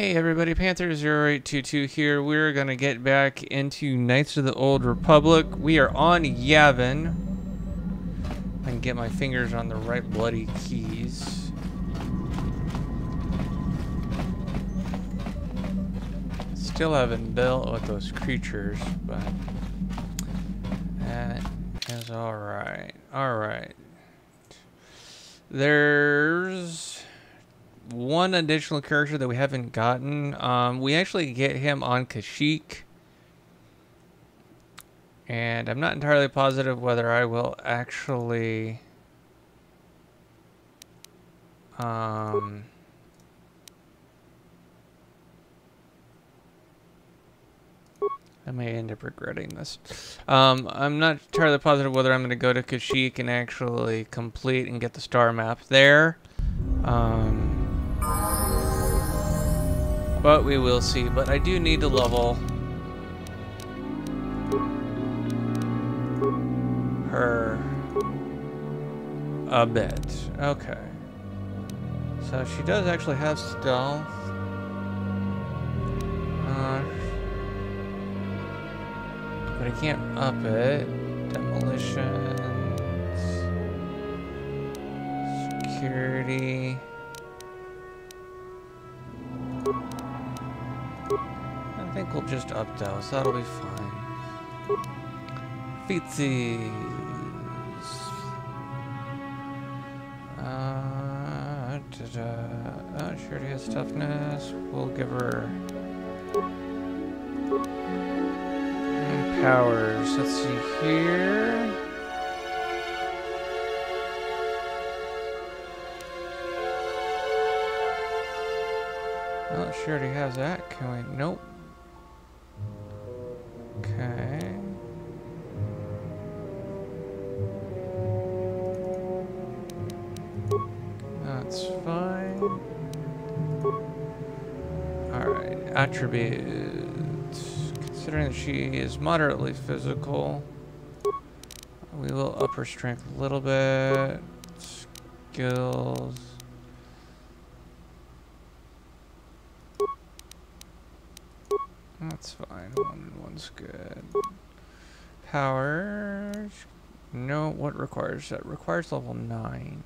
Hey everybody, Panther0822 here. We're gonna get back into Knights of the Old Republic. We are on Yavin. I can get my fingers on the right bloody keys. Still haven't dealt with those creatures, but that is alright. Alright. There's one additional character that we haven't gotten. Um, we actually get him on Kashyyyk. And I'm not entirely positive whether I will actually... Um... I may end up regretting this. Um, I'm not entirely positive whether I'm going to go to Kashyyyk and actually complete and get the star map there. Um, but we will see. But I do need to level her a bit. Okay. So she does actually have stealth. Uh, but I can't up it. Demolitions. Security. I think we'll just up those. That'll be fine. Feetsies. Uh, da -da. Oh, she already has toughness. We'll give her powers. Let's see here. Oh, she already has that. Can we? Nope. Okay. That's fine. Alright, attributes. Considering that she is moderately physical, we will up her strength a little bit. Skills. That's fine. One one's good. Powers. No, what requires that? Requires level 9.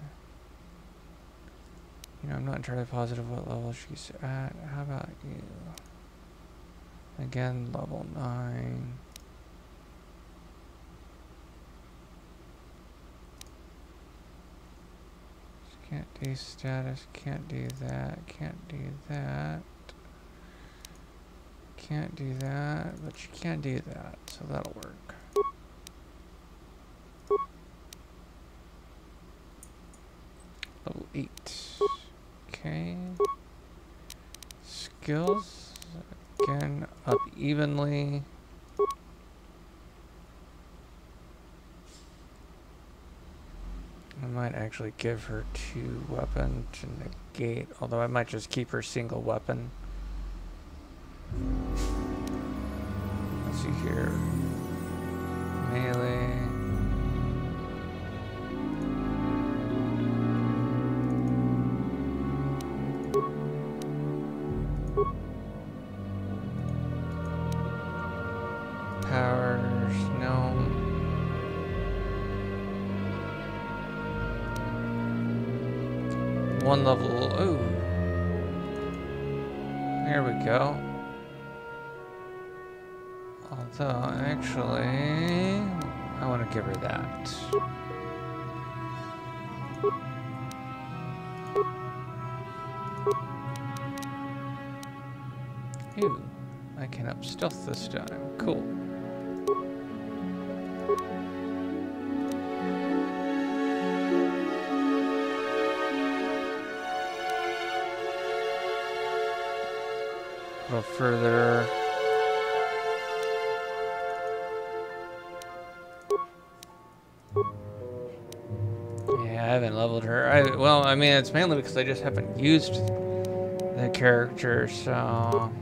You know, I'm not entirely positive what level she's at. How about you? Again, level 9. Can't do status, can't do that, can't do that. Can't do that, but you can't do that, so that'll work. Level 8. Okay. Skills. Again, up evenly. I might actually give her two weapon to negate, although I might just keep her single weapon. Further. Yeah, I haven't leveled her. I well, I mean, it's mainly because I just haven't used the character, so.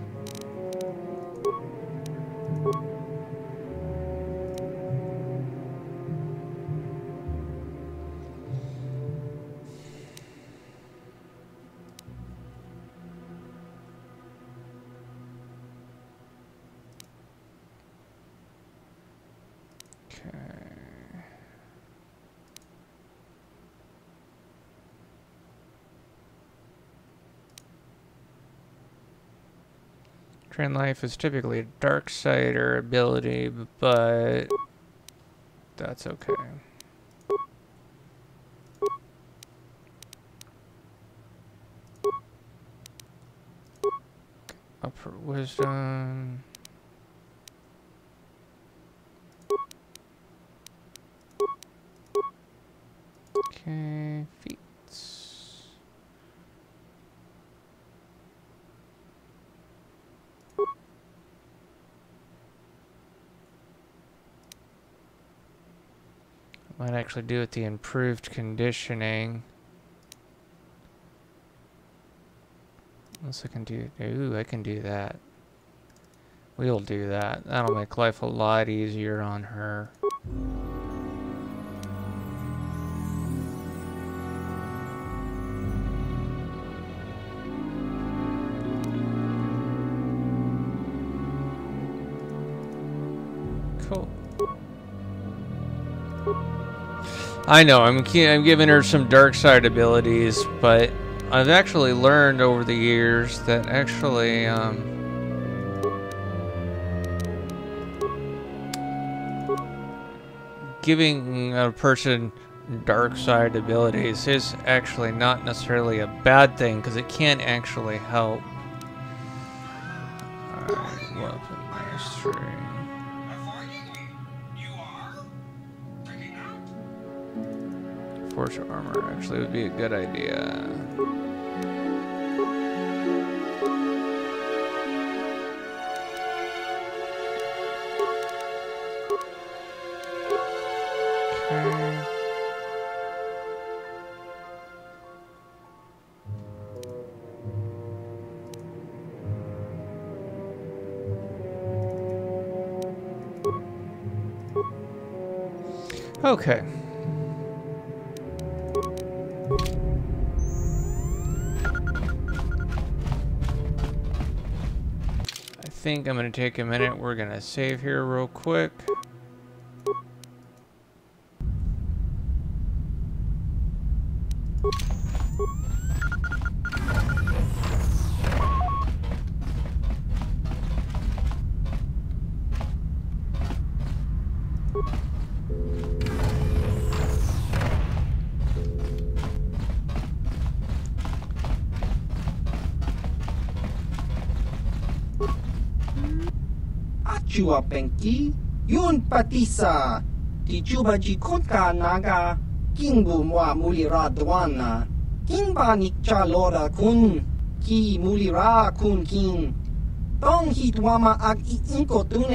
Life is typically a dark side or ability, but that's okay. Upper wisdom. Okay, feats. Might actually do it the improved conditioning. Unless I can do, ooh, I can do that. We'll do that. That'll make life a lot easier on her. Cool. I know, I'm, I'm giving her some dark side abilities, but I've actually learned over the years that actually, um, giving a person dark side abilities is actually not necessarily a bad thing because it can actually help. Alright, weapon mastery. Force armor actually would be a good idea. Okay. Think I'm going to take a minute. We're going to save here real quick. ตัวเป็นกียุนปฏิสาที่จูบจิคดกานากากิงบุมว่ามูลิราดวานากิงบานิจาลลราคุณกีมูลิราคุณกิงต้องหิดวามาอักอิงกตุเน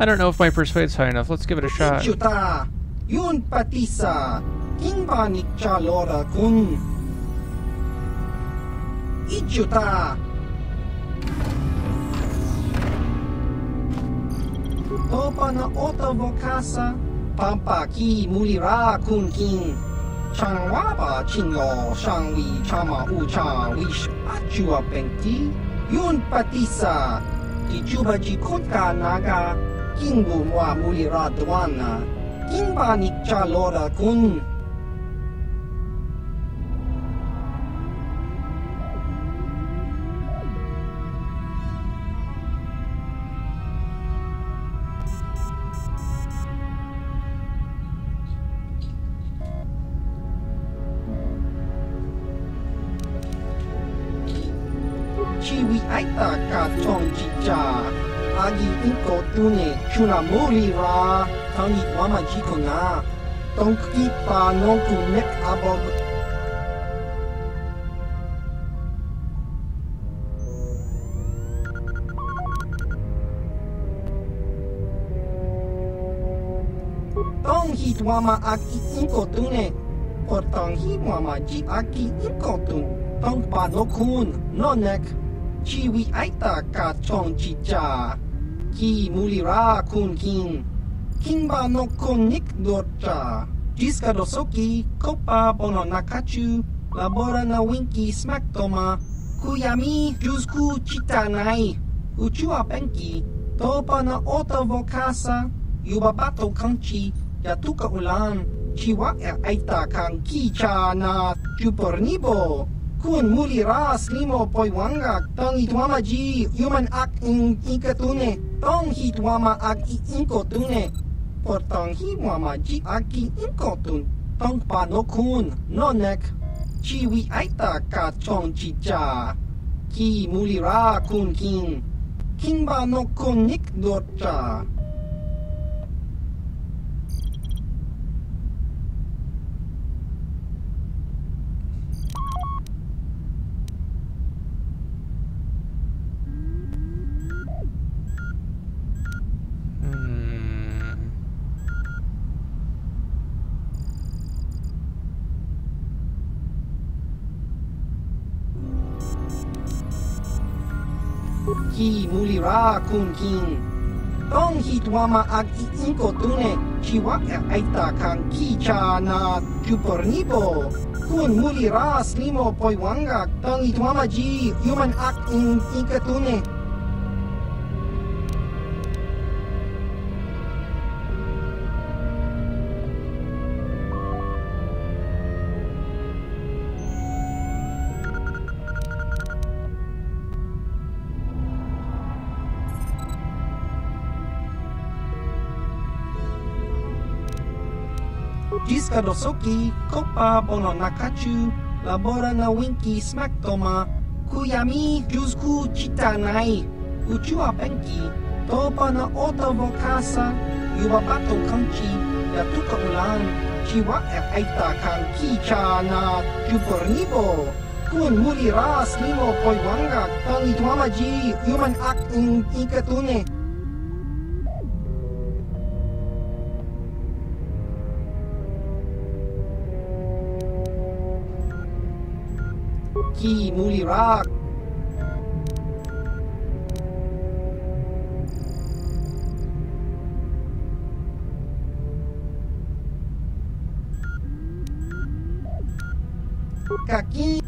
I don't know if my persuade's high enough. Let's give it a shot. Yun Patisa, Kingba Nikcha Lora Kun, Ichuta, Topa na Ota Vokasa, Pampa Ki Mulira Kun King, Changwaba Chingo, Shangwi Chama Ucha Wish Achua Pengti, Yun Patisa, Ichuba Jikotka Naga, Kingbu Mwa Mulira Dwana, Kingba Nikcha Lora Kun, Chiwi Aita Ka Chong Chicha, Agi Inko Tune, Chuna Mulira, Tangi Wama Jikona, Tonki Pa Nonku Nek Abog, Tong Hit Wama Aki Inko Tune, Or Tong Hit Wama Ji Aki Inko Tun, Tong Pa No Kun, No Nek, Chiwi Aita Ka Chong Chicha, Ki Mulira Kun King, Kingba no Kun Nik Dorcha, Jiska Dosoki, Kopa Bono Nakachu, labora na winki smack toma, kuyami jusku chitanai, uchua penki, topa na ota vokasa, yubabato kanchi, yatuka ulan, chiwa e aita kan kicha na. Jupornibo. Kun muli ras limo poiwanga tong itwama ji human ak in ikatune tong hitwama ak i inkotune por tong hitwama ji ak i inkotun tong panokun nonek chiwi aita ka chong chicha ki muli ra kun kin kimba no kun nik dorcha ki muli ra kun kin tong hitwama ak i inkotune chiwa e aita kan kicha na jupornibo kun muli ras limo poiwanga tong itwama ji human ak in ikatune Jiska dosoki, kopa bono nakachu, labora na winki smack toma, kuyami jusku chitanai, uchua penki, topa na ota vokasa, yubabato kanchi, yatuka ulan, chiwa e aita kan kicha na jupornibo, kun muli ras limo poiwanga, tang itwama ji human ak in muli rak kaki.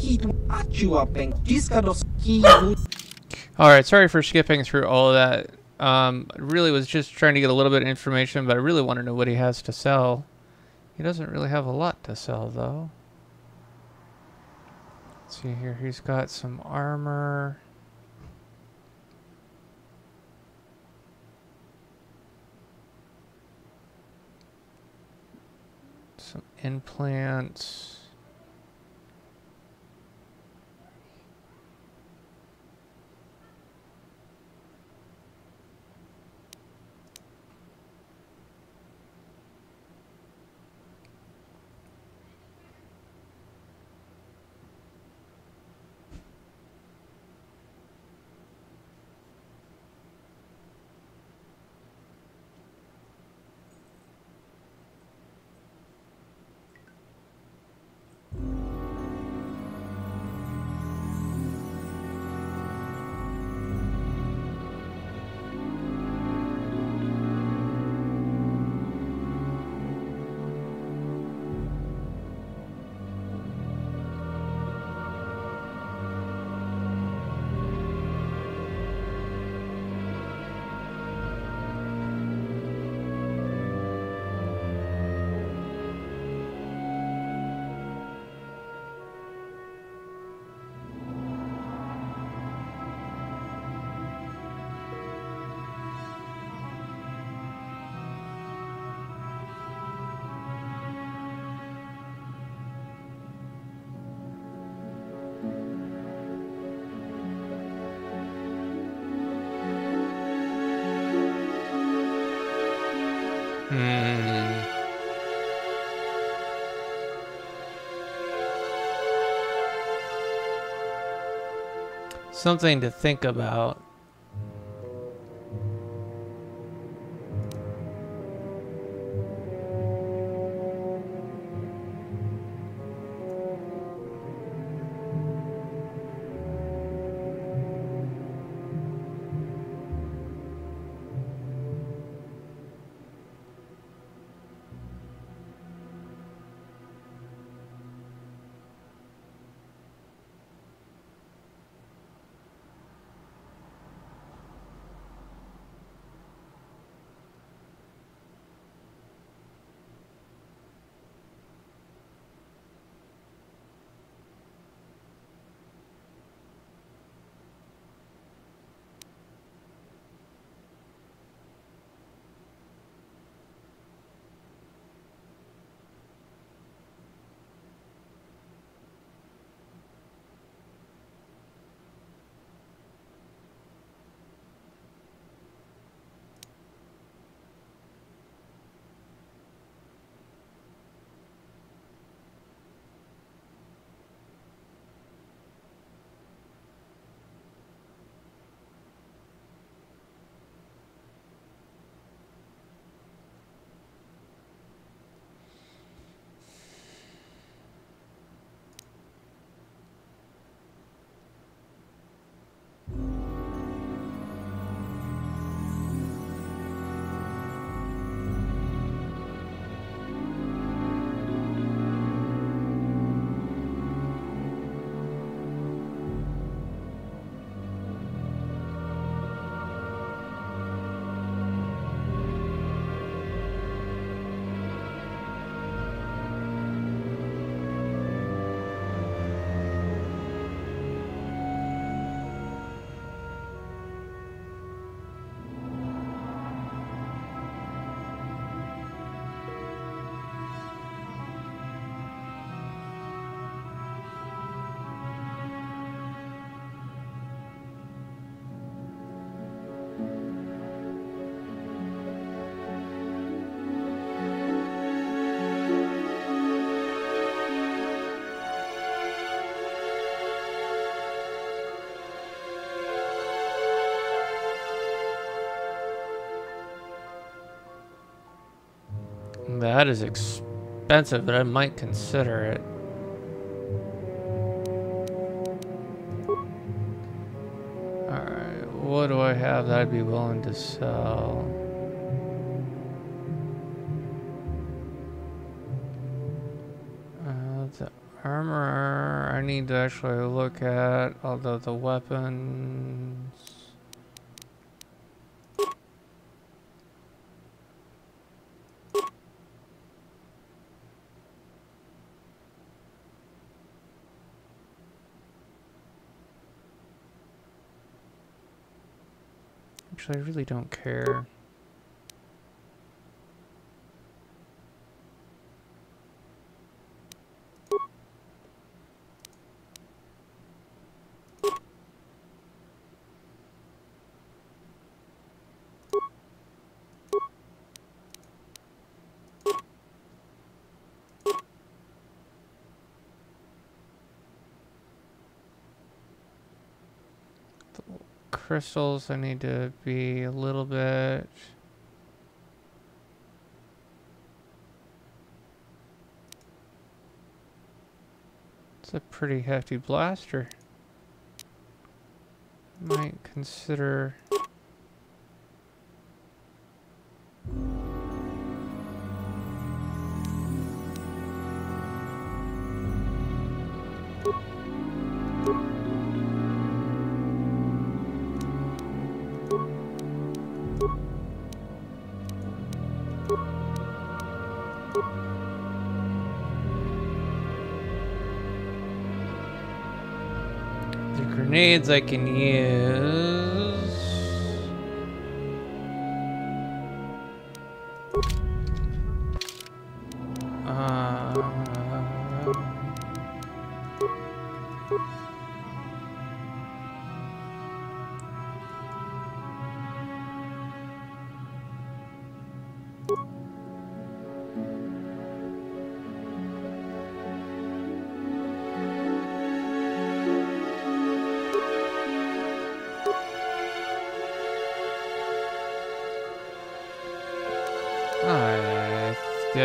Hit achua peng. All right, sorry for skipping through all that. Um, really was just trying to get a little bit of information, but I really want to know what he has to sell. He doesn't really have a lot to sell, though. Let's see here. He's got some armor. Some implants. Something to think about. That is expensive, but I might consider it. Alright, what do I have that I'd be willing to sell? Uh, the armor I need to actually look at, although the weapons... Actually, I really don't care. Crystals, I need to be a little bit... It's a pretty hefty blaster. Might consider... grenades I can use.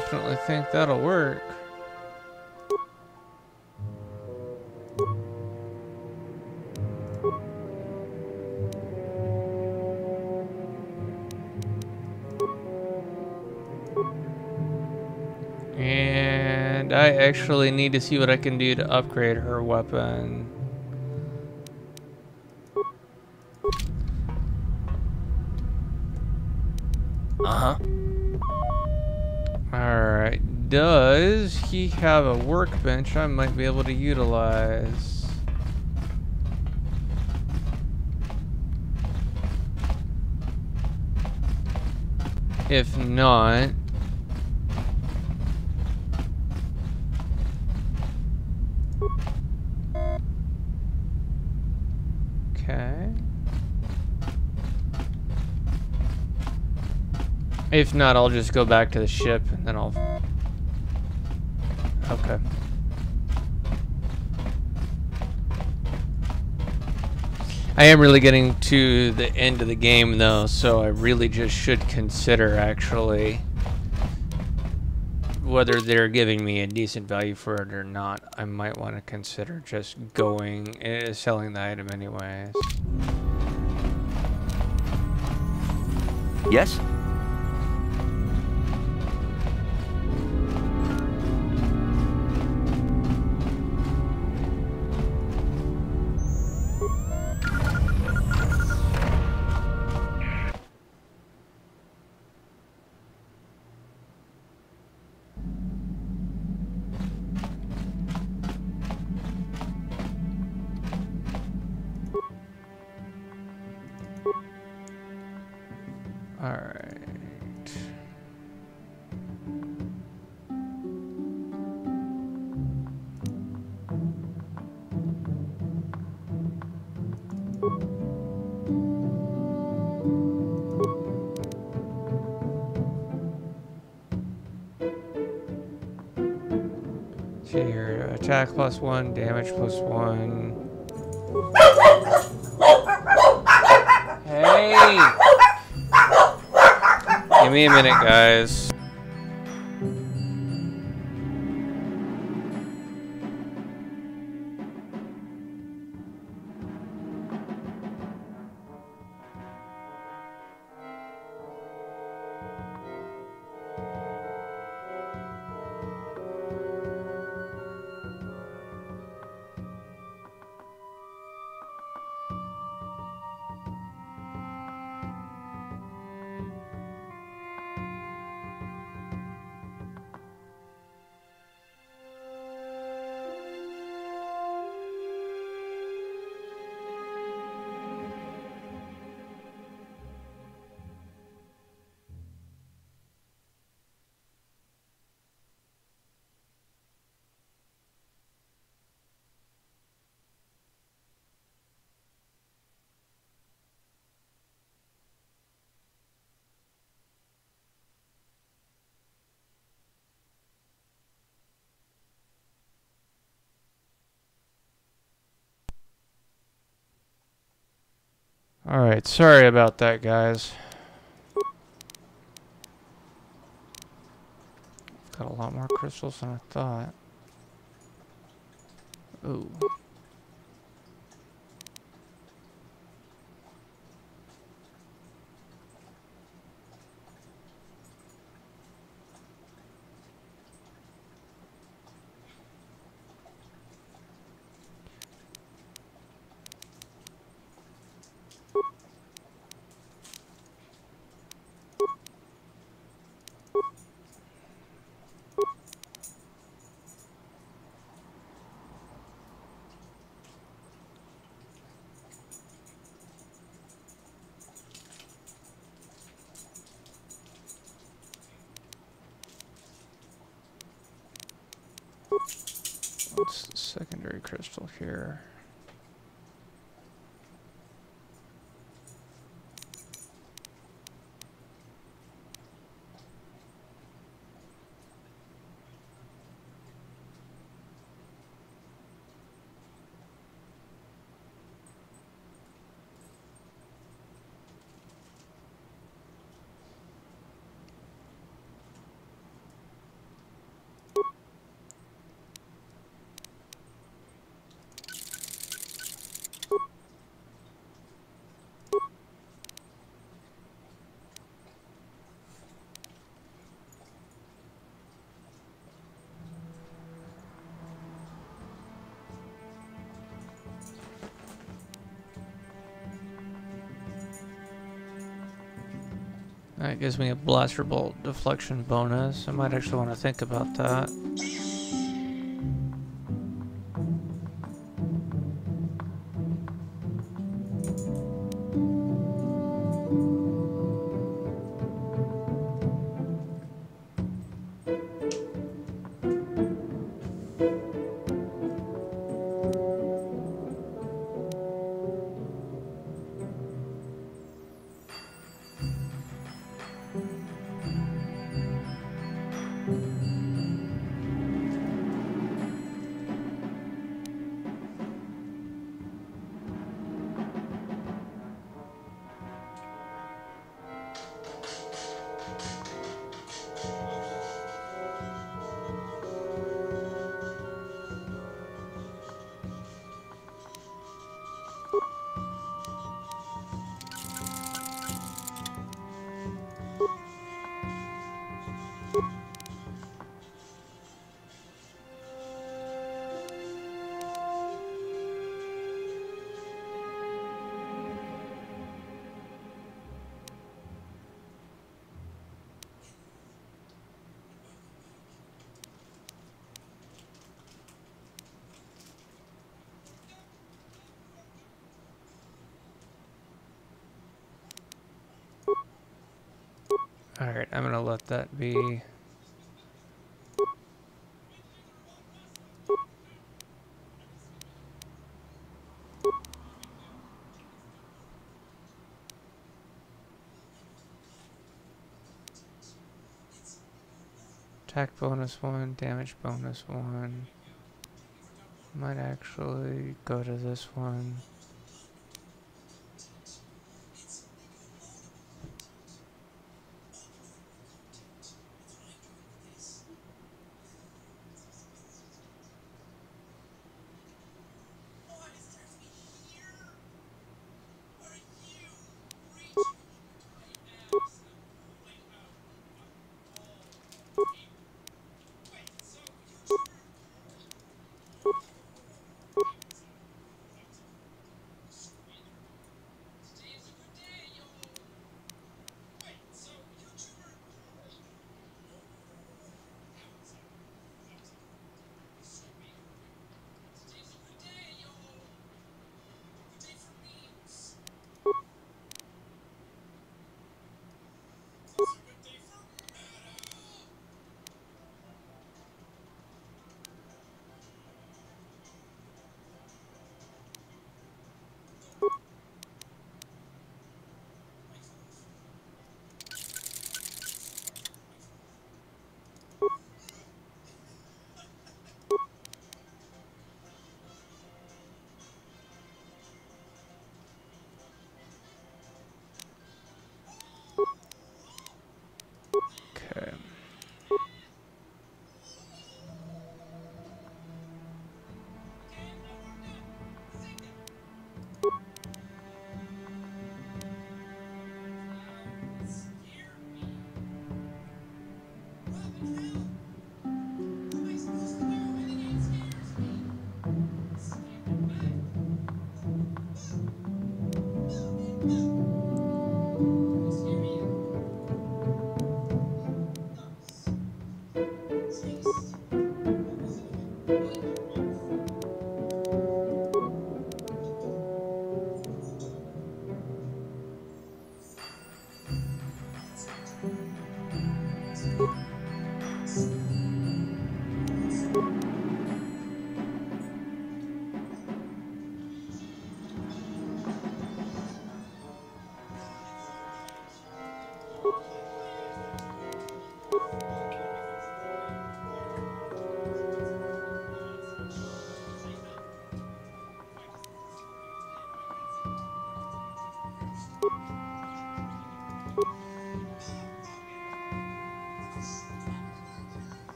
Definitely think that'll work. And I actually need to see what I can do to upgrade her weapon. Uh-huh. Alright, he have a workbench I might be able to utilize? If not... Okay. If not, I'll just go back to the ship and then I'll... Okay. I am really getting to the end of the game though, so I really just should consider actually whether they're giving me a decent value for it or not. I might want to consider just going, uh, selling the item anyways. Yes? Attack plus one, damage plus one. Hey! Give me a minute, guys. Alright, sorry about that, guys. Got a lot more crystals than I thought. Ooh. What's the secondary crystal here? That gives me a blaster bolt deflection bonus. I might actually want to think about that. Be. Attack bonus one, damage bonus one. Might actually go to this one.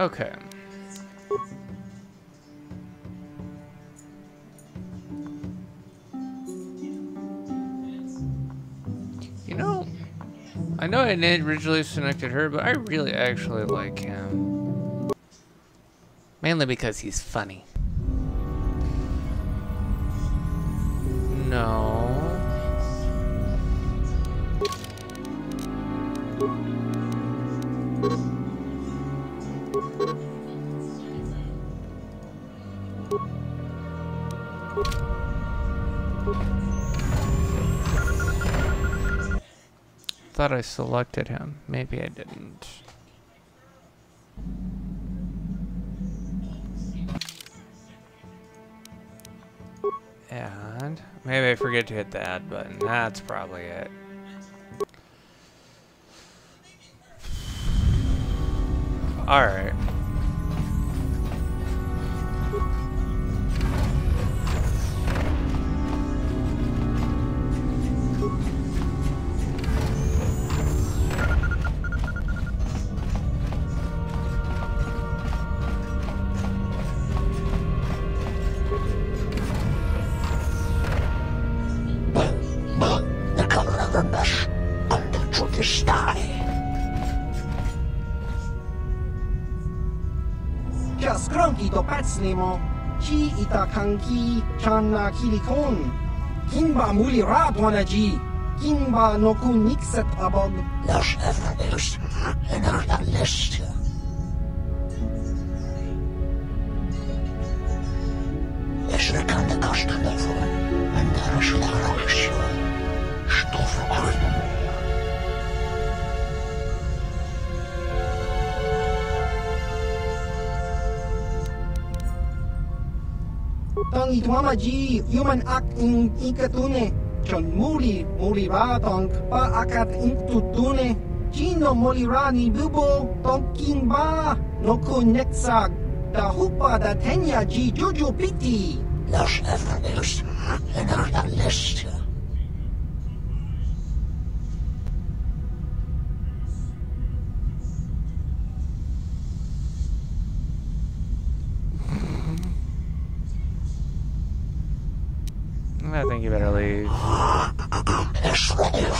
Okay. You know, I know I originally selected her, but I really actually like him. Mainly because he's funny. I thought I selected him. Maybe I didn't. And maybe I forget to hit the add button. That's probably it. Alright. Kanki channa kilikon. Kinba muli radwana ji. Kinba no kun nikset abog. En er la list. Itwama ji human ak in ikatune. Chon muli muli ra tong pa akat in tutune. Chino bubo tong kinba. No kun neksag. Da hupa da tenya ji jojo piti. Los Everest en la list. I think you better leave. Israel.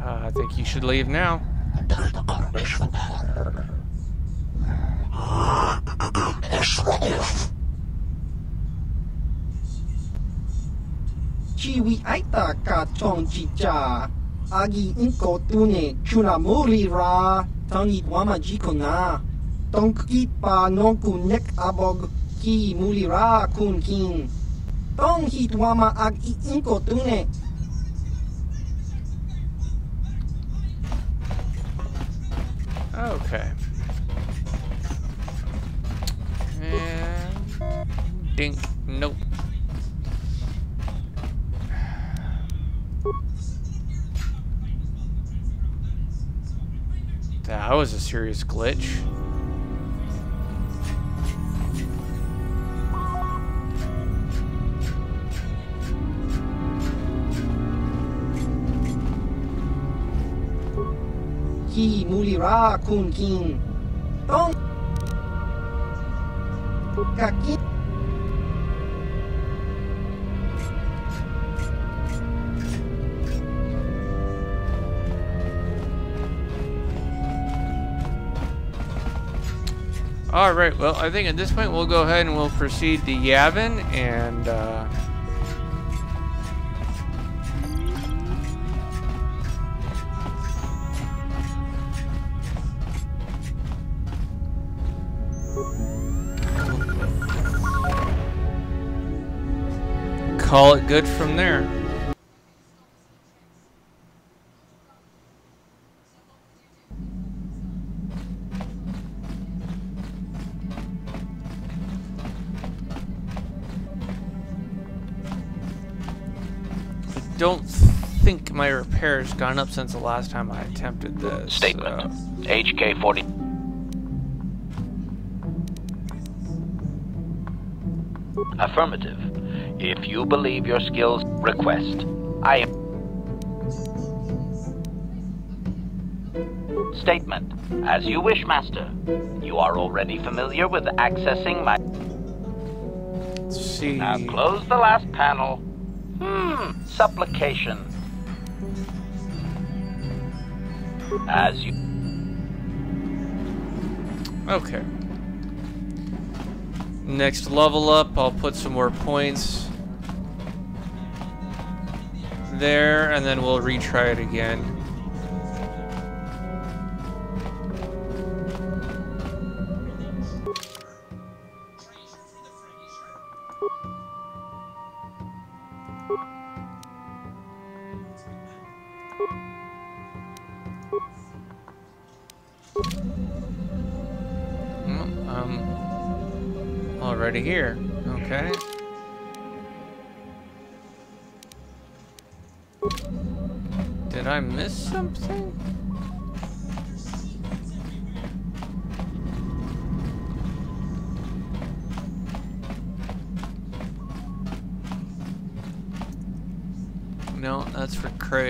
Uh, I think you should leave now. Chiwi aita ka tong chicha. Agi inko tune chuna muli ra. Tang itwama ji kona. Tong ki pa non kun nek abog. Ki muli ra kun kin. Tong hitwama ag i inko tune. Okay. And dink. Nope. That was a serious glitch. Ki kun kin. Tong. Kaki. All right. Well, I think at this point we'll go ahead and we'll proceed to Yavin and. Uh, call it good from there. I don't think my repair's gone up since the last time I attempted this. Statement. so- HK 40. Affirmative. If you believe your skills, request. I am. Statement. As you wish, Master. You are already familiar with accessing my. Let's see. Now close the last panel. Hmm. Supplication. As you. Okay. Next level up, I'll put some more points there, and then we'll retry it again.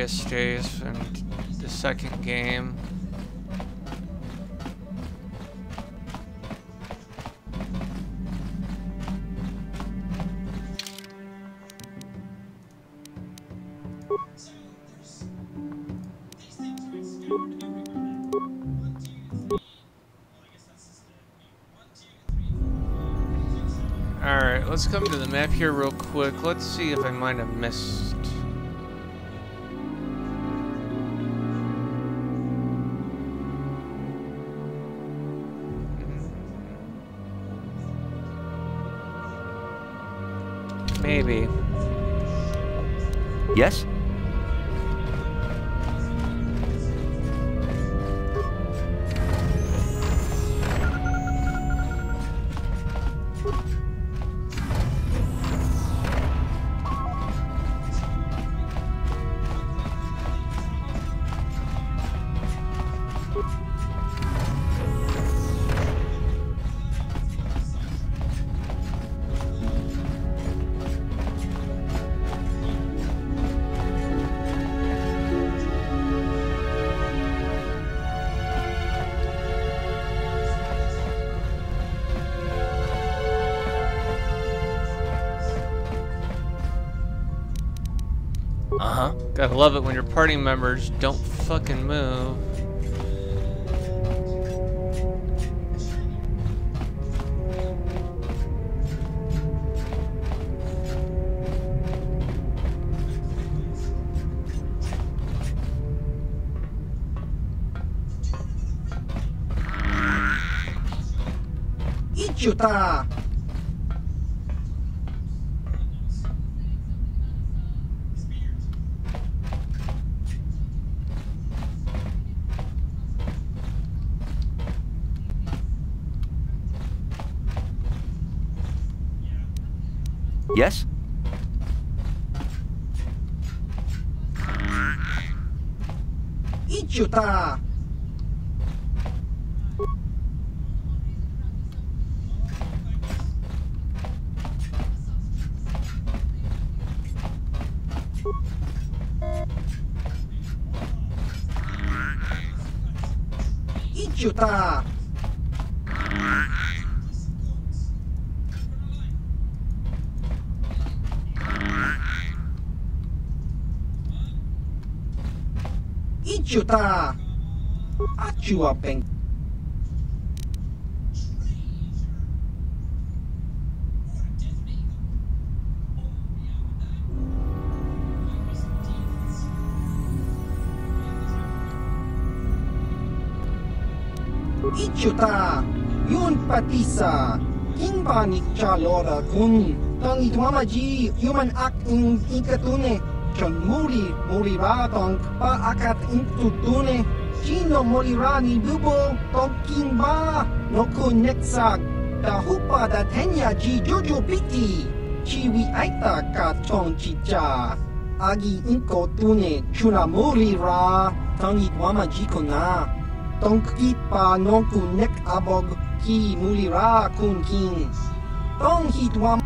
Craus Chase and the second game. Alright, let's come to the map here real quick. Let's see if I might have missed. Maybe. Yes? Gotta love it when your party members don't fucking move. Ichuta. Yes? Ichuta. Ichuta. Ichuta. Achua peng. Ichuta. Yun patisa. Kimba ni Chalora kun. Tang itwamaji human act in ikatune. Chon muri morirá tong pa akat intutune Chino Morirani Dubo Tonkinba Nokuneksak Tahupa da Tenya Ji Jojo Piti Chiwi Aita Ka Chong Chicha Agi Inko Tune Chuna Morira Tangi Wama Jikona Tonki Pa Nonkunek Abog Ki Mulira Kunkin Tong Hitwama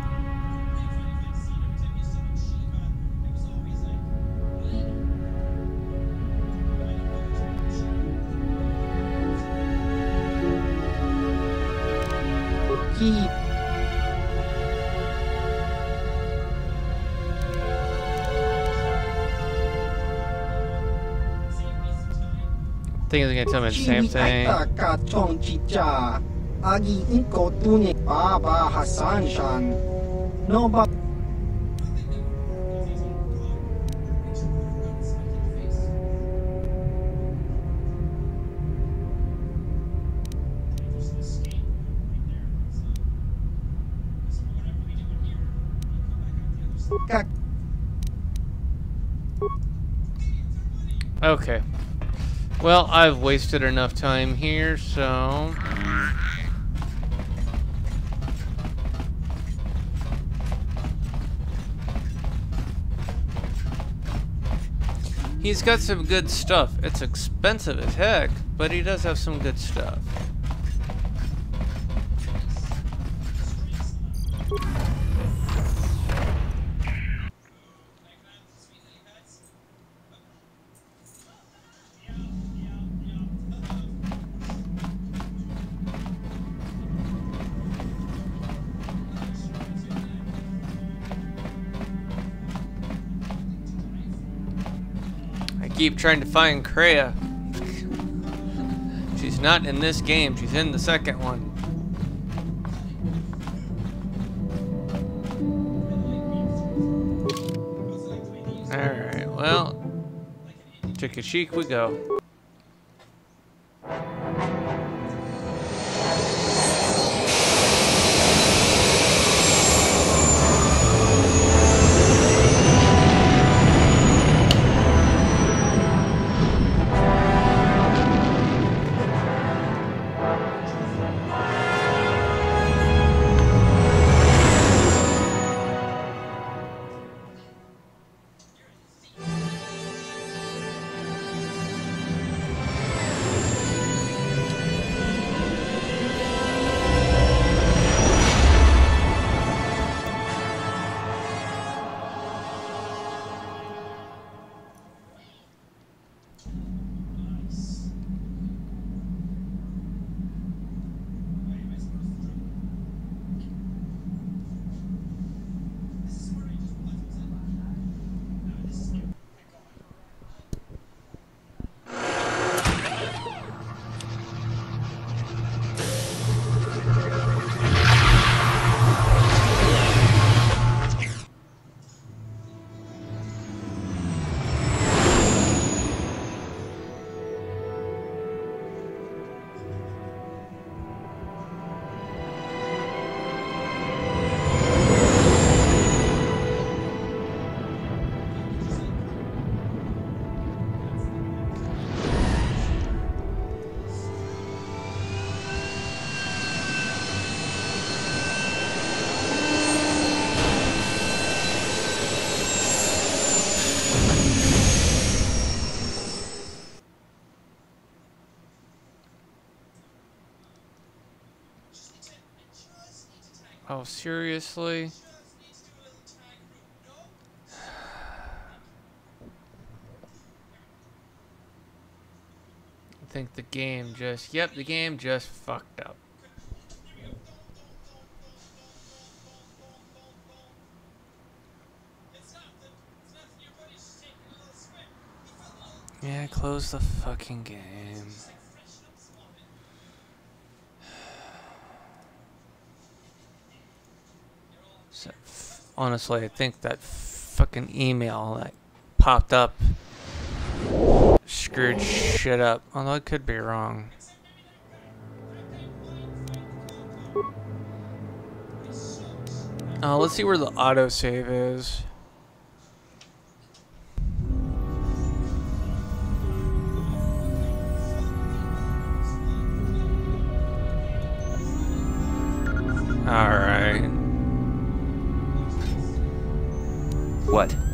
I think it's gonna tell me the same thing. Okay. Well, I've wasted enough time here, so... He's got some good stuff. It's expensive as heck, but he does have some good stuff. Keep trying to find Kreia. She's not in this game, she's in the second one. Alright, well, to Kashyyyk we go. Oh, seriously? I think the game just, yep, the game just fucked up. Yeah, close the fucking game. So, honestly, I think that fucking email that popped up screwed shit up. Although I could be wrong. Uh, let's see where the autosave is. Alright. What?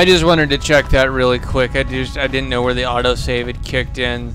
I just wanted to check that really quick. I just I didn't know where the autosave had kicked in.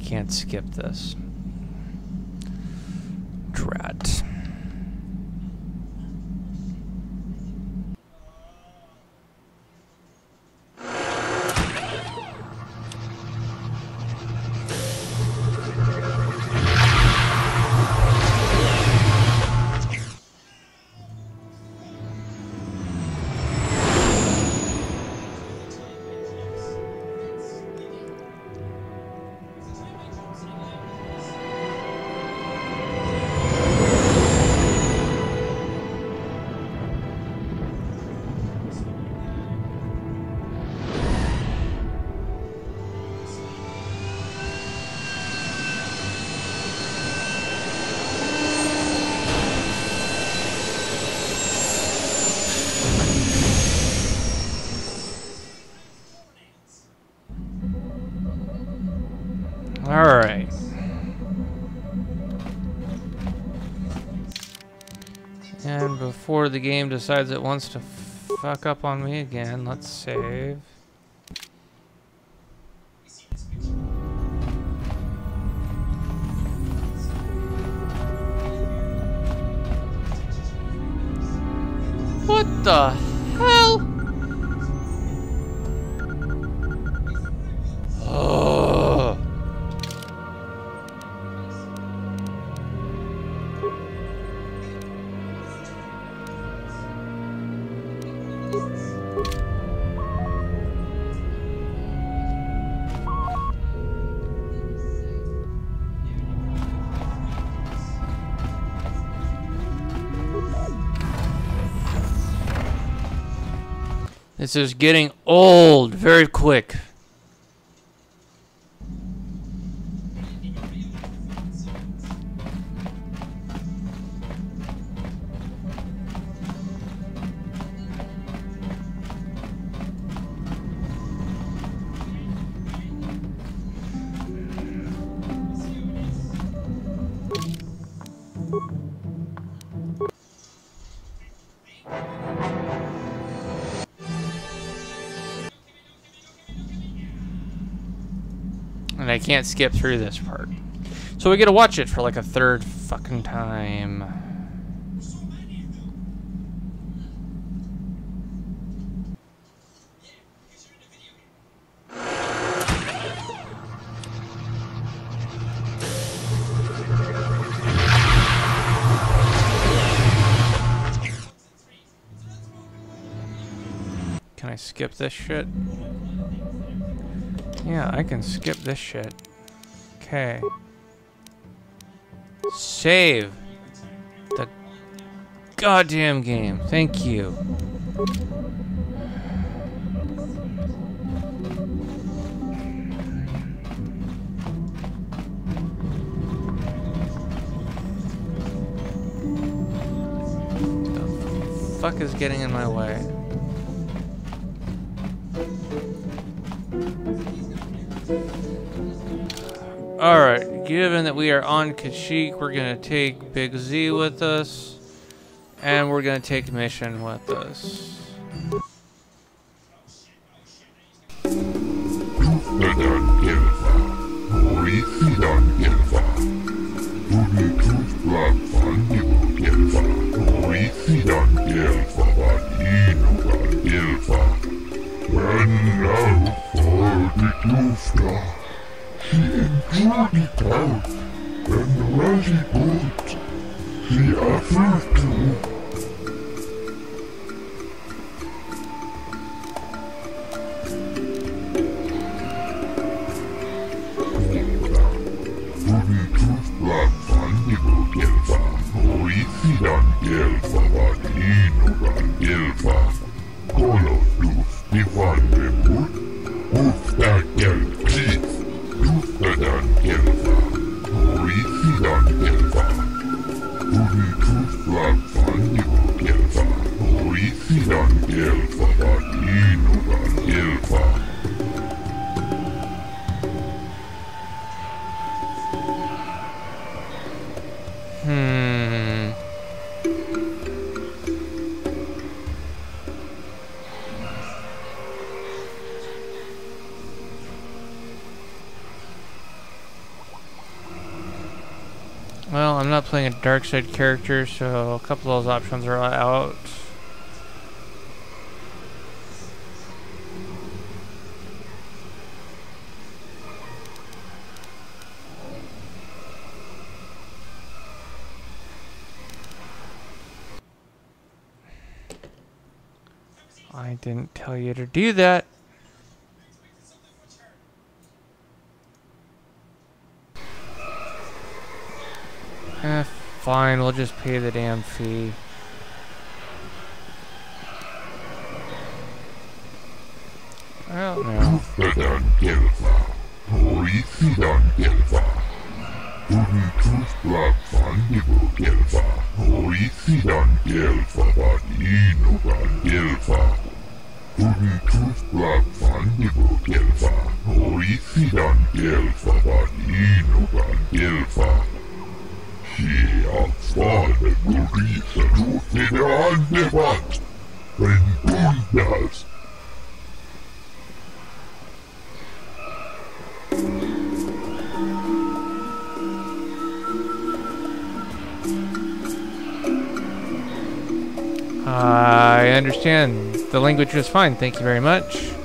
Can't skip this. The game decides it wants to fuck up on me again, let's save. What the This is getting old very quick. Can't skip through this part. So we get to watch it for like a third fucking time. Can I skip this shit? Yeah, I can skip this shit. Okay. Save. The goddamn game. Thank you. Fuck is getting in my way? Alright, given that we are on Kashyyyk, we're gonna take Big Z with us. And we're gonna take Mission with us. Playing a dark side character, so a couple of those options are out. I didn't tell you to do that. Fine, we'll just pay the damn fee. Well, no. Tuftadan Was fine. Thank you very much.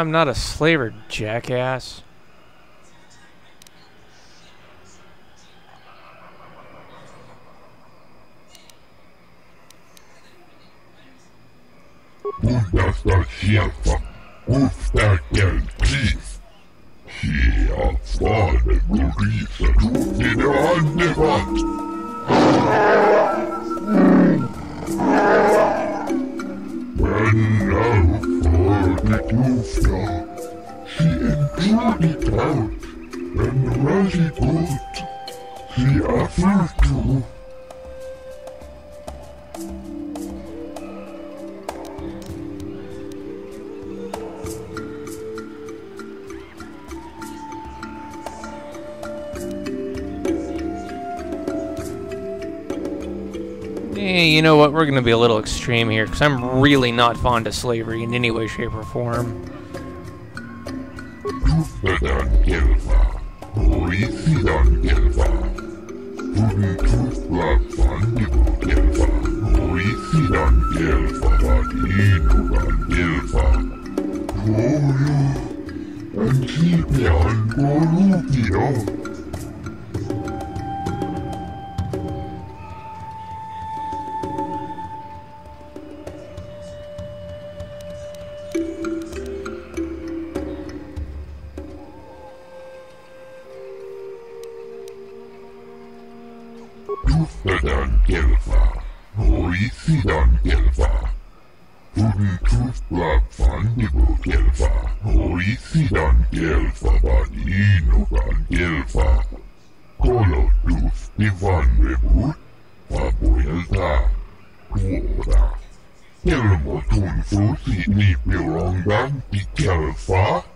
I'm not a slaver, jackass. We're going to be a little extreme here because I'm really not fond of slavery in any way, shape, or form. Tuffadan Gelfa, Mauritian Gelfa. Guten Tufbla Fandibu Gelfa, Mauritian Gelfa, Vadino Gelfa. Colo Tuf Divan Rebut, Fabuelta, Dora. Elmo Tun Fusi Ni Pirongan Di Gelfa.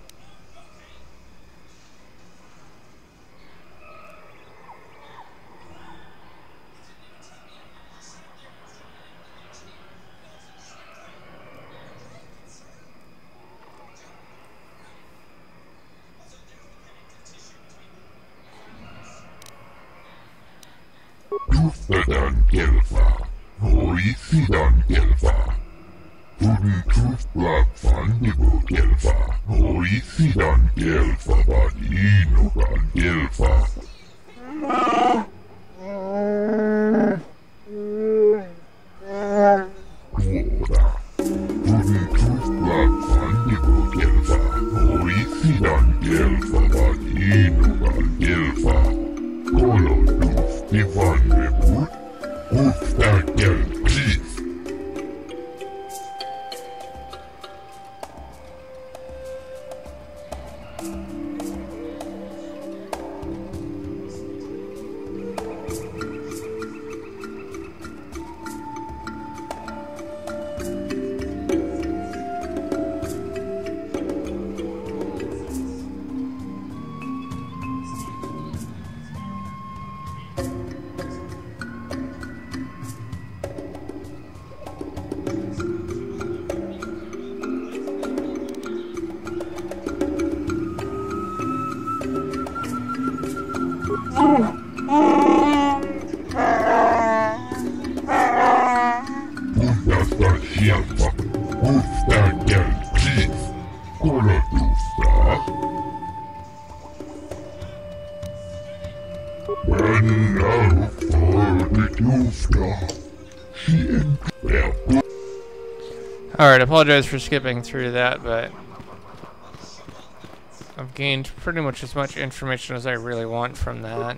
Apologize for skipping through that, but I've gained pretty much as much information as I really want from that.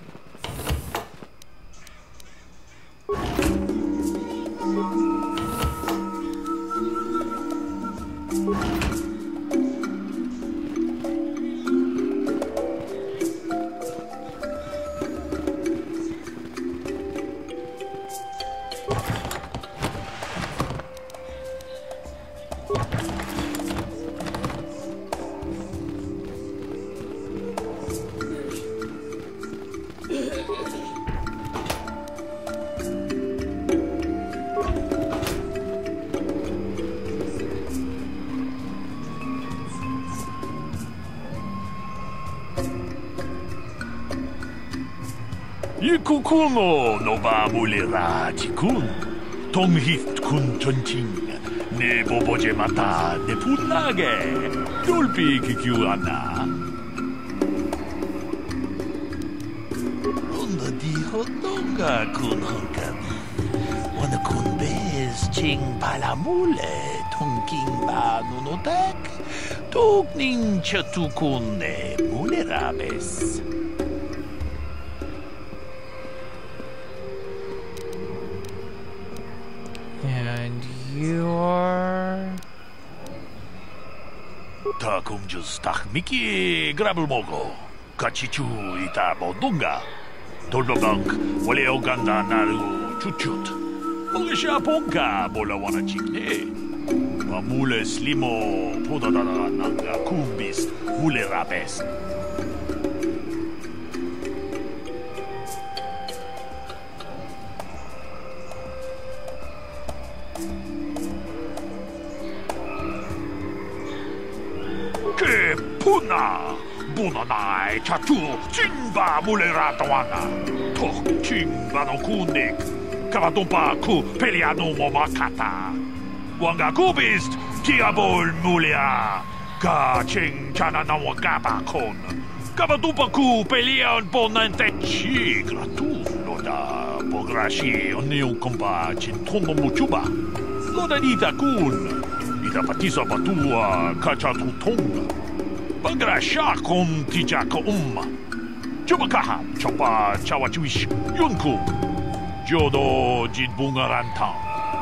Ikukumo no ba mulera tikun. Tomhit kun chonching. Ne boboje mata ne punage. Dulpi kikiuana. Ronda di hotonga kun honkabi. Wana kun bez ching palamule. Tonking ba nunotek. Tokning chatukun ne mulerabes. And Kumjus tak miki grabul mogo. Kachichu ita bodunga. Dolbabank wale oganda naru chuchut. Mogisha ponka bola wana chikne. Mamule slimo podadada nanga kumbis mule rapes. Ai Tatu, Chimba Muleratoana, Toch Chimba no Makata. Wanga Ku Mulia, Ka Ching Chana Nawagaba Kon, Kavatumpa Ku Chi Gratulo da Bograshi Neon Komba Chintono Lodanita Kun, Ida Patisa Batua, Kachatu Bangra sha kon tija ka umma. Chubakaha chopa chawachuish yunku. Jodo jit bungaranta.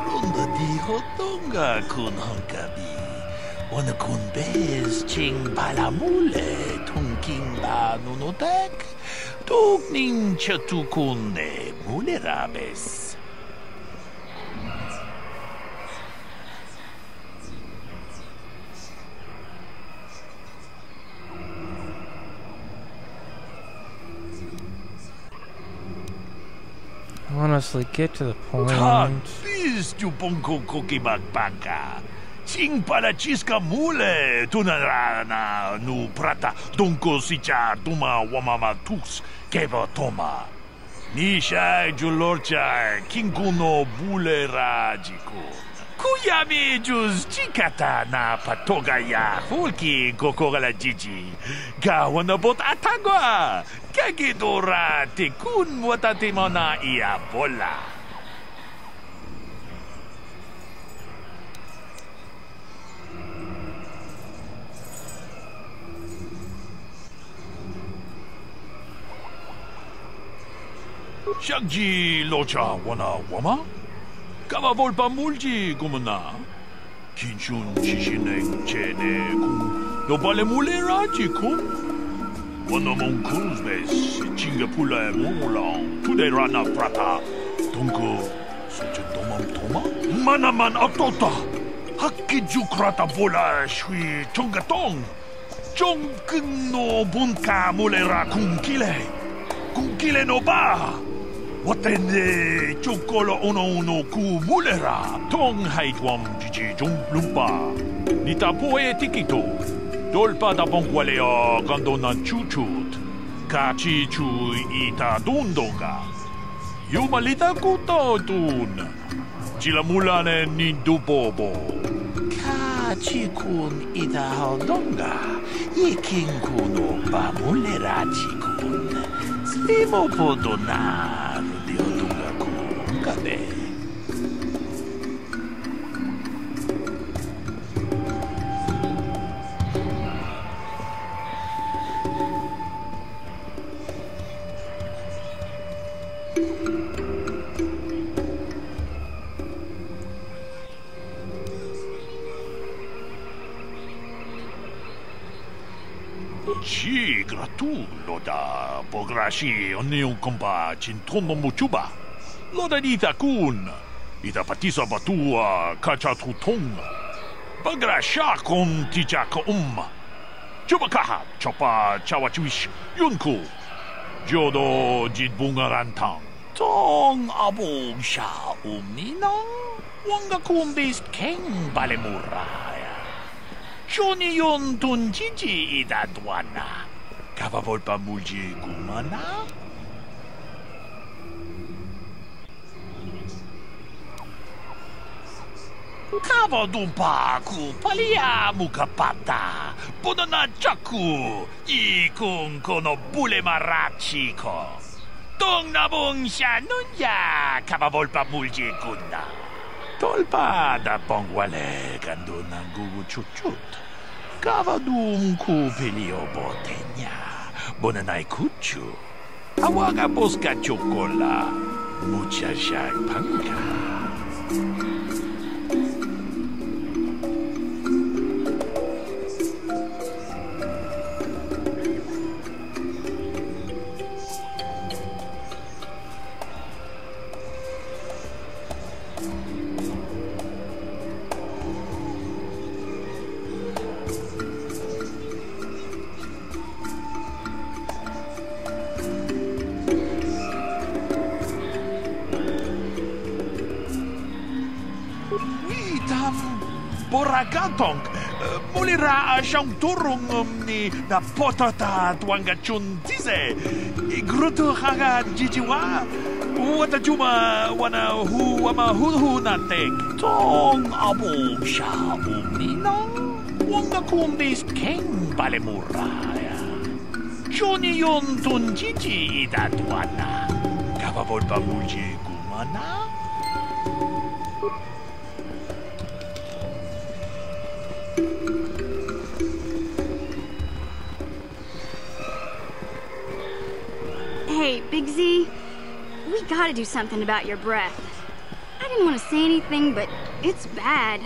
Runda di hotonga kun honkabi. Wana kun bez ching palamule tunking ba nunotek. Tukning chatukune mulerabes. Honestly, get to the point. Bis tu ponko koki magbaka. Sing pala chiska mule tunarana nu prata donko sicha tuma wamama tus keva toma. Nisha julorcha kinkuno bulera jikun. Kuyami juz chikata na patogaya hulki kokora jiji. Gawana bot atagwa. 影ドてこんわたてもないやぼらシャギロチャワナワマカワボルパムルジゴムナキンシュンチシネクチェネクンドバレムレラジコン Wana mon kuzbes chinga pula mulang tude rana prata tunko suche tomam toma? Manaman atota hakki jukrata bola shui tunga tong Jong no bunka mulera kunkile kunkile no ba Watende chokolo ono uno ku mulera tong haitwam jiji jom lumpa nita poe tikito Tolpa da ponqualeo kandonan chuchut. Kachichu ita dundonga. Jumalita kutautun. Chilamulane nindubobo. Kachikun ita hondonga. Yikinkuno bamulerachikun. Svimo podonar diodunga kun kabe. Ci gratulo da pograshi onneun kompa cintono muchuba. Loda dita kun. Ita patisa batua kacha tutong. Bagrasha kon tijaka um. Chuba kaha chopa chawachuish yunku. Jodo jitbunga rantang. Tong abong sha umnina. Wanga kumbis keng balemuraya. Shoni yon tun jiji Cava volpa Bulje Gumana? dun pacu, paliamu kapatta, budona chaku, i kun kono bule maraccico. Tonna bunsha nunya, cavavolpa bulje gunda. Tolpa da ponguale, candona gugu chuchut. Kavadum ku pilio botenya. Bonanay kuchu. Awaga boska chokola. Mucha shag pangka. Boragatong. Mulira siyang turong um, ni na potata tuanga chun tise. Igruto haga jijiwa. Wata juma wana hu wama hu na tek. Tong abong siya umina. Wanga kumbis keng balemuraya. Johnny yon tun jiji idatwana. Kapabol pa muji kumana? Hey, Big Z, we gotta do something about your breath. I didn't want to say anything, but it's bad.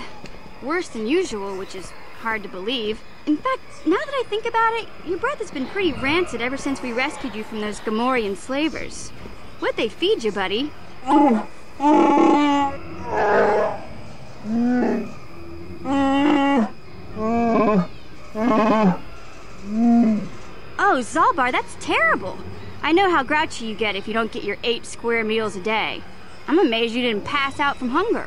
Worse than usual, which is hard to believe. In fact, now that I think about it, your breath has been pretty rancid ever since we rescued you from those Gamorrean slavers. What'd they feed you, buddy? Oh, Zaalbar, that's terrible. I know how grouchy you get if you don't get your eight square meals a day. I'm amazed you didn't pass out from hunger.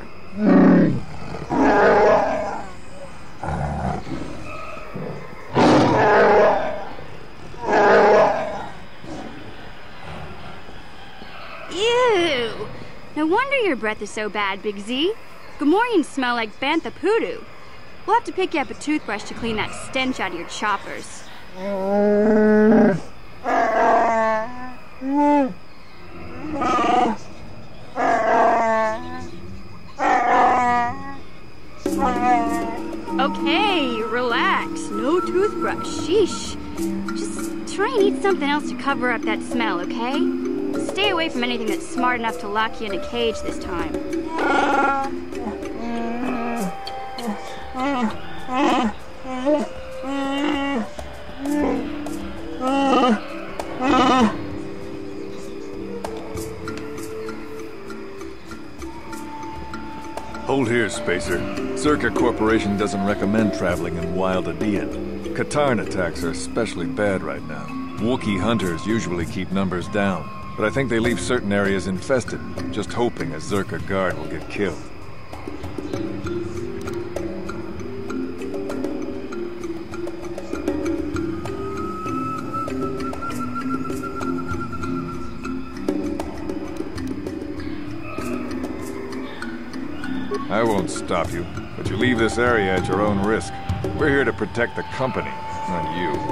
Ew! No wonder your breath is so bad, Big Z. Gamorreans smell like bantha poodoo. We'll have to pick you up a toothbrush to clean that stench out of your choppers. Okay, relax. No toothbrush. Sheesh. Just try and eat something else to cover up that smell, okay? Stay away from anything that's smart enough to lock you in a cage this time. Hold here, Spacer. Czerka Corporation doesn't recommend traveling in Wild Adean. Katarn attacks are especially bad right now. Wookiee hunters usually keep numbers down, but I think they leave certain areas infested, just hoping a Czerka guard will get killed. I won't stop you, but you leave this area at your own risk. We're here to protect the company, not you.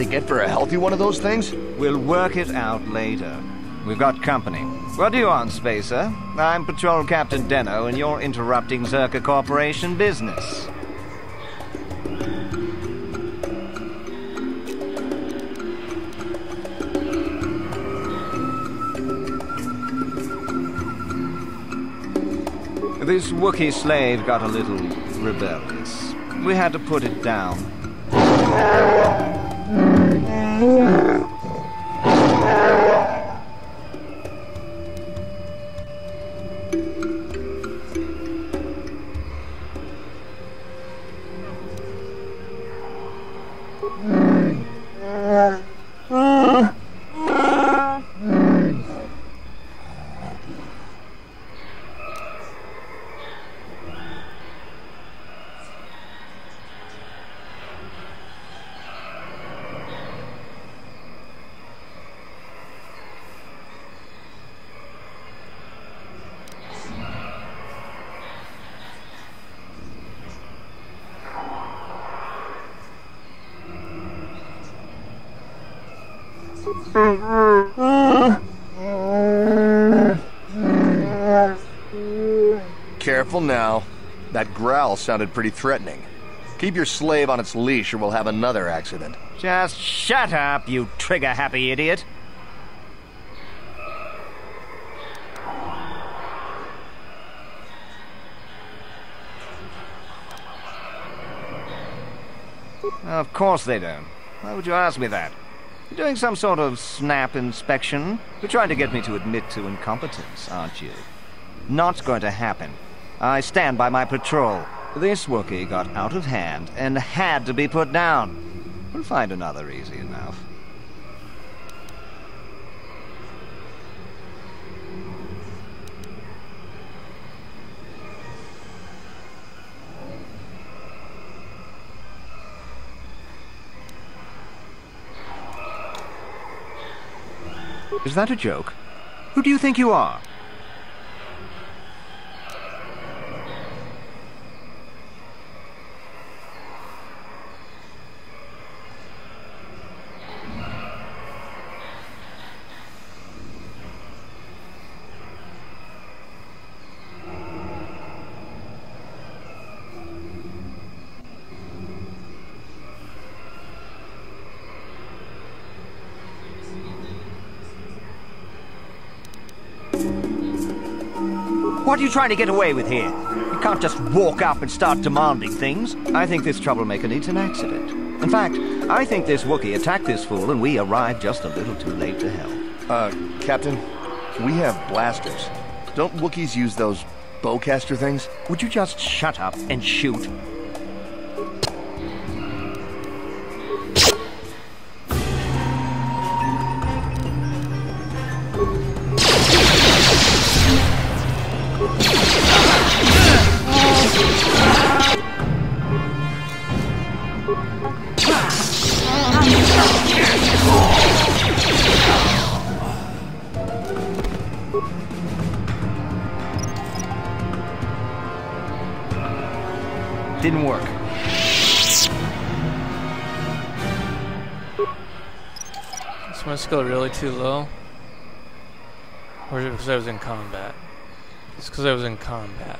they get for a healthy one of those things? We'll work it out later. We've got company. What do you want, Spacer? I'm Patrol Captain Deno, and you're interrupting Czerka Corporation business. This Wookiee slave got a little rebellious. We had to put it down. Thank you. Careful now. That growl sounded pretty threatening. Keep your slave on its leash or we'll have another accident. Just shut up, you trigger-happy idiot. Of course they don't. Why would you ask me that? Doing some sort of snap inspection? You're trying to get me to admit to incompetence, aren't you? Not going to happen. I stand by my patrol. This Wookiee got out of hand and had to be put down. We'll find another easy enough. Is that a joke? Who do you think you are? What are you trying to get away with here? You can't just walk up and start demanding things. I think this troublemaker needs an accident. In fact, I think this Wookiee attacked this fool and we arrived just a little too late to help. Uh, Captain, we have blasters. Don't Wookiees use those bowcaster things? Would you just shut up and shoot? Is my skill really too low? Or is it because I was in combat? It's because I was in combat.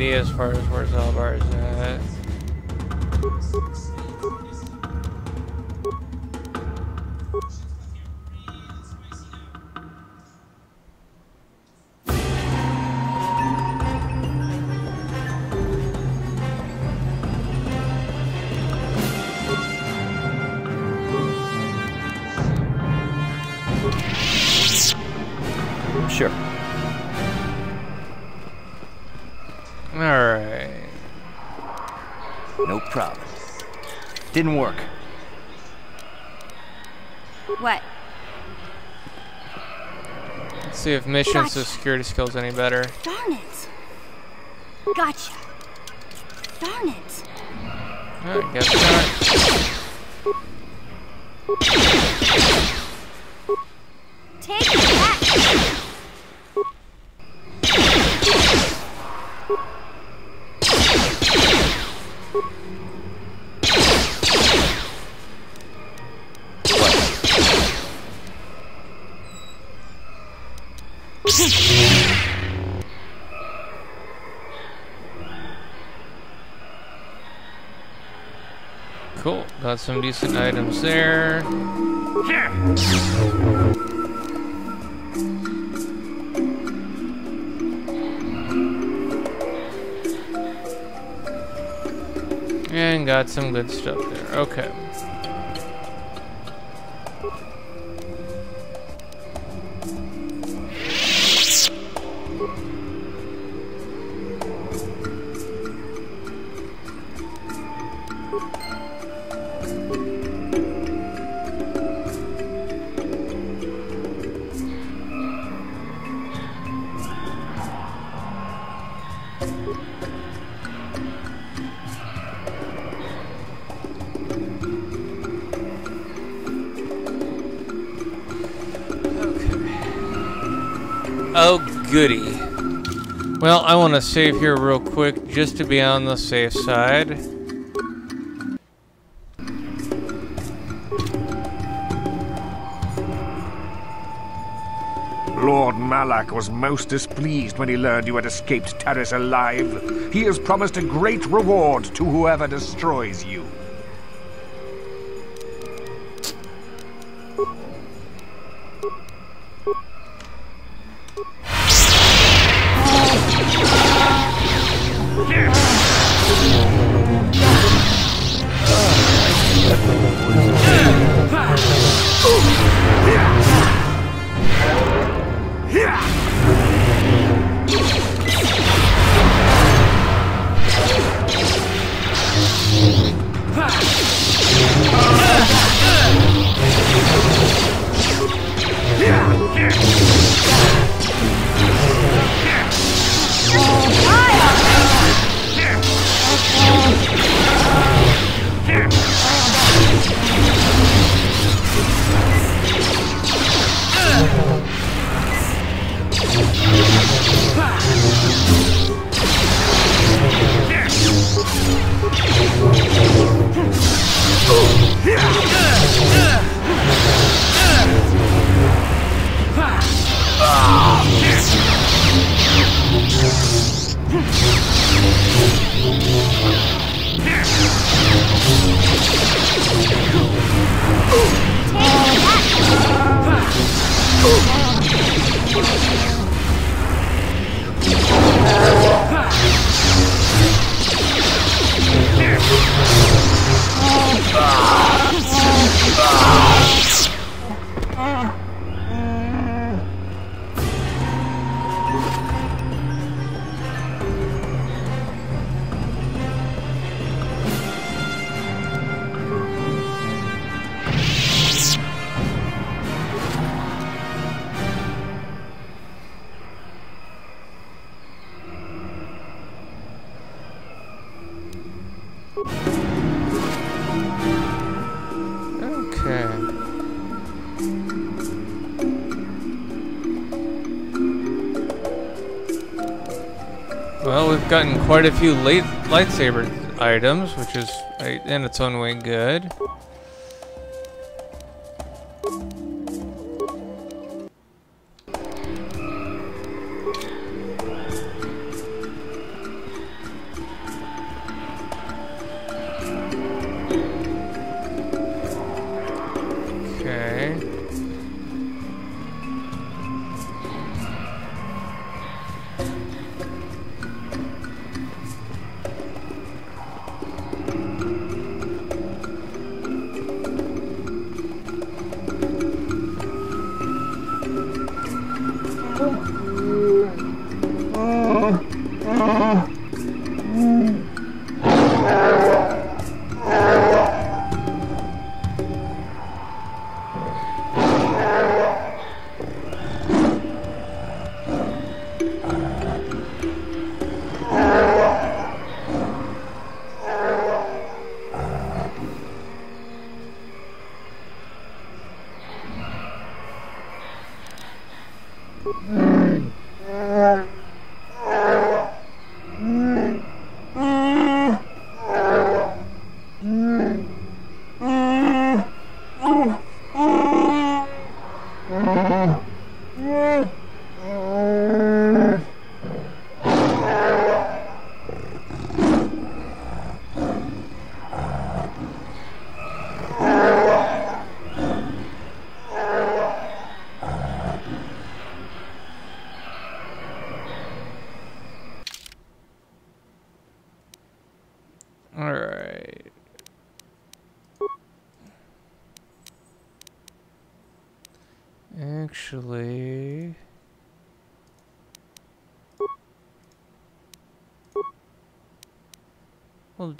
Idea as far as where Zaalbar is Didn't work. What? Let's see if missions to security skills any better. Darn it. Gotcha. Darn it. I guess not. Got some decent items there. And got some good stuff there. Okay. Goody. Well, I want to save here real quick just to be on the safe side. Lord Malak was most displeased when he learned you had escaped Taris alive. He has promised a great reward to whoever destroys you. Quite a few late lightsaber items, which is in its own way good.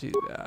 Do that.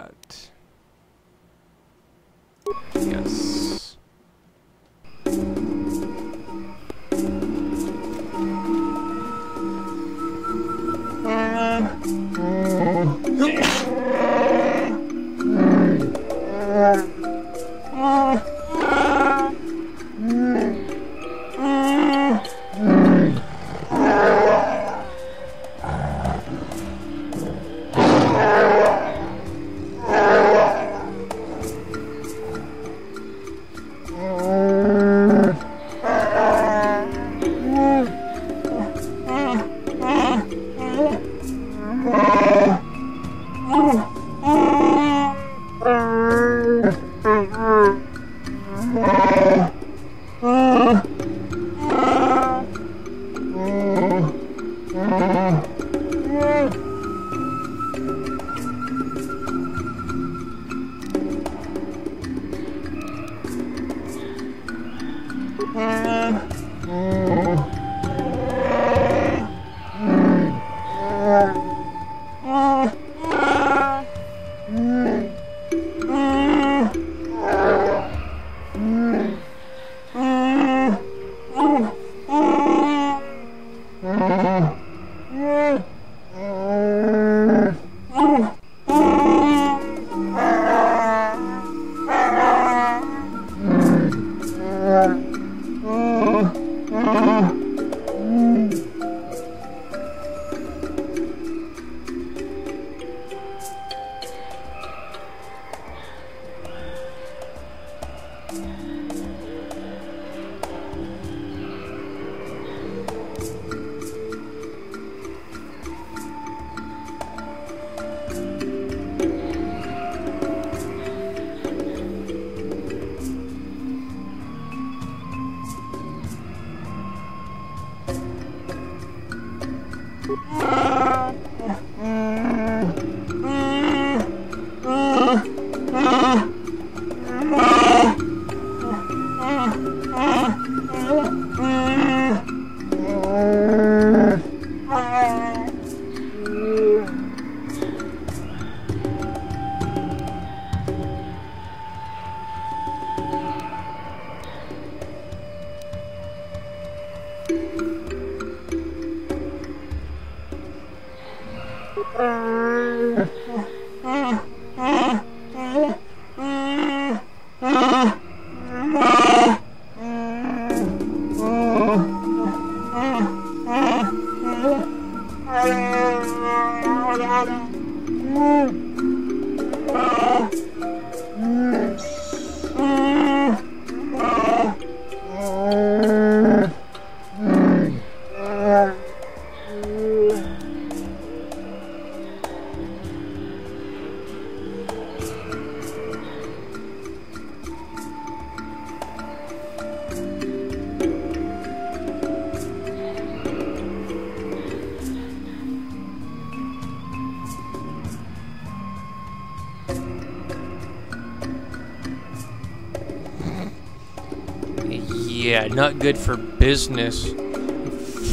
Good for business.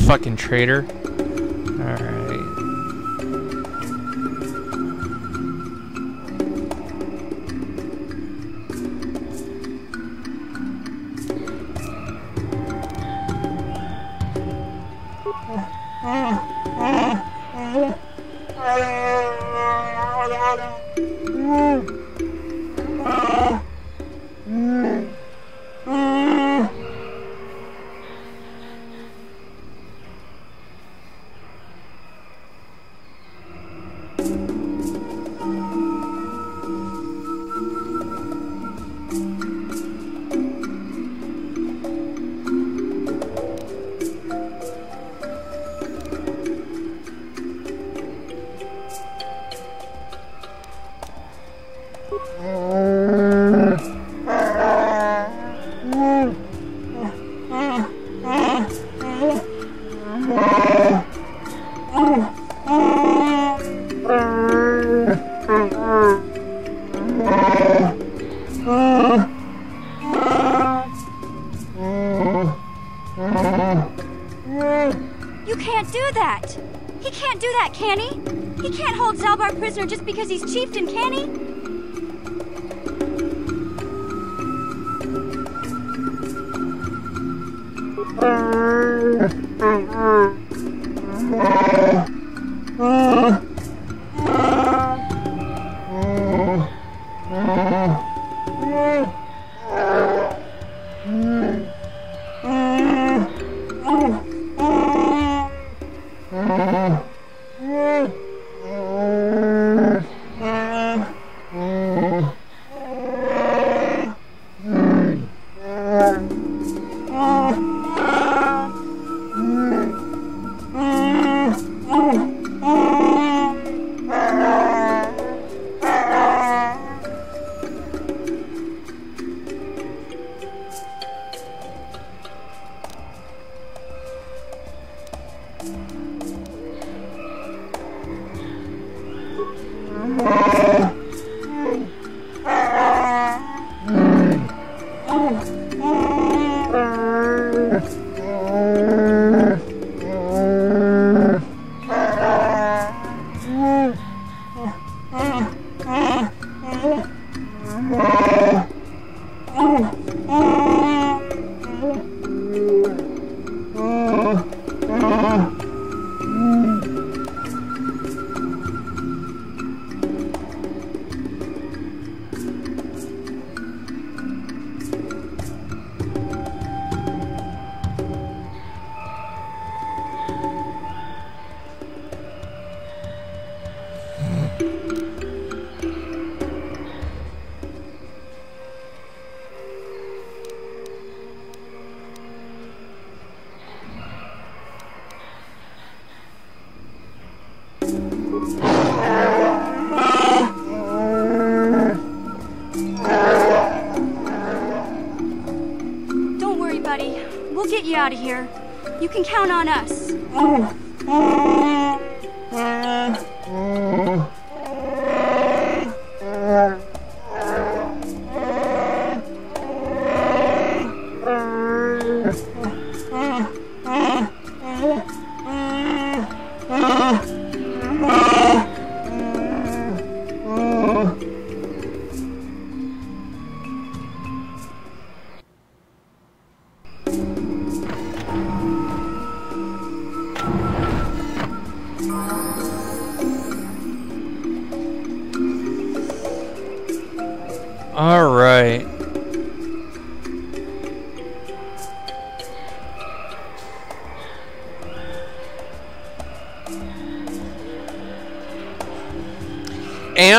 Fucking traitor.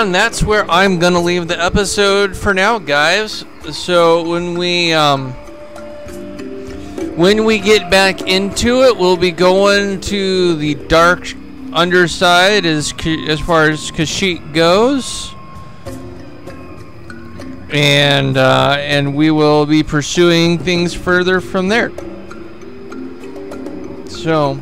And that's where I'm gonna leave the episode for now, guys. So when we um when we get back into it, we'll be going to the dark underside as as far as Kashyyyk goes and uh, and we will be pursuing things further from there. So,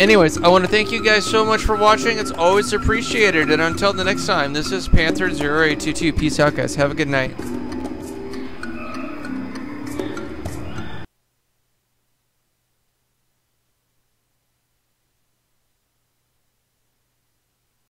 anyways, I want to thank you guys so much for watching. It's always appreciated. And until the next time, this is Panther 0822. Peace out, guys. Have a good night.